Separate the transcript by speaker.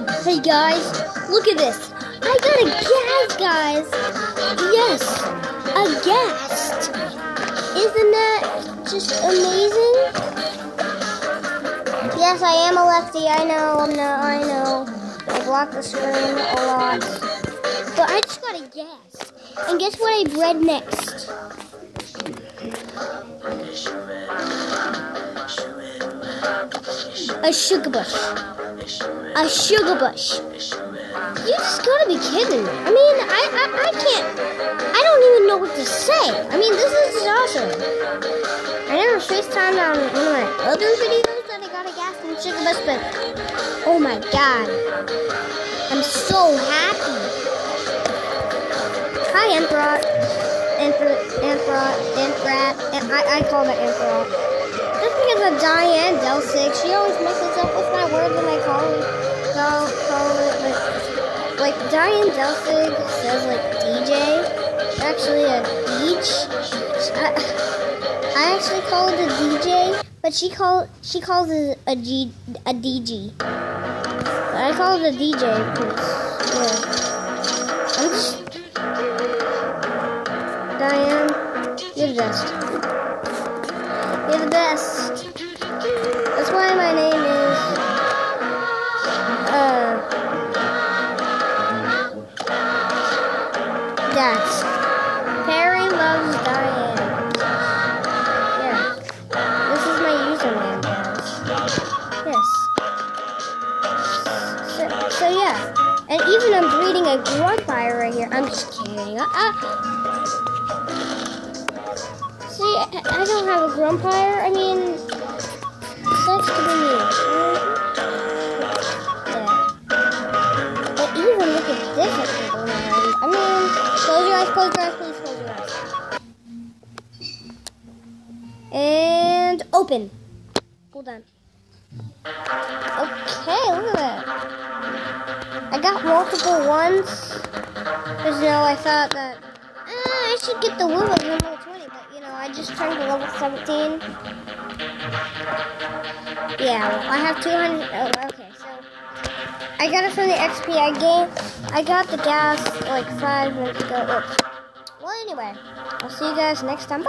Speaker 1: Hey guys, look at this. I got a Ghazt, guys. Yes, a Ghazt. Isn't that just amazing? Yes, I am a lefty. I know, I'm not, I know. I block the screen a lot. But I just got a Ghazt. And guess what I bred next? A Shugabush. A Shugabush. You just gotta be kidding me. I mean, I, I, I can't, I don't even know what to say. I mean, this is awesome. I never FaceTimed on one of my other videos that I got a Ghazt from Shugabush, but oh my god. I'm so happy. Hi, Emperor. Emperor, Emperor, Emperor. I, I call it Emperor. Just because of Diane Delsig, she always messes up with my words when I call it. Call, call it like, Diane Delsig says like DJ. Actually a DJ. I, I actually call it a DJ, but she call she calls it a G a DG. But I call it a DJ because yeah. I'm just Diane, you're the best. Dax. Perry loves Diane. Yeah. This is my username, guys. Yes. So, so yeah. And even I'm breeding a Grumpyre right here. I'm just kidding. Uh, uh, See, I don't have a Grumpyre. I mean, sucks to be me. Eyes, close your eyes, please close your eyes. And open. Hold on. Okay, look at that. I got multiple ones. Because, you know, I thought that uh, I should get the wood of level 20, but, you know, I just turned to level 17. Yeah, well, I have 200. Oh, okay, I got it from the XP I gave. I got the Ghazt like five minutes ago. Well, anyway, I'll see you guys next time. Bye.